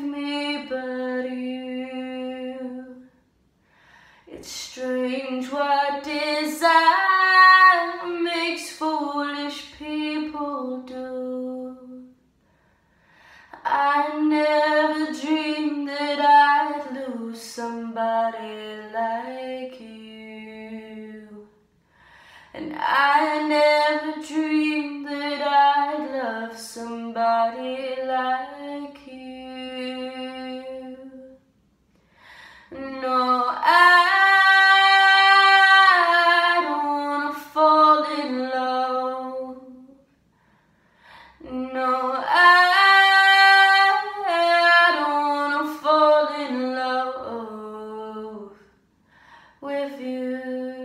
me but you. It's strange what desire makes foolish people do. I never dreamed that I'd lose somebody like you. And I never dreamed that I'd love somebody like No, I don't wanna fall in love. No, I don't wanna fall in love with you.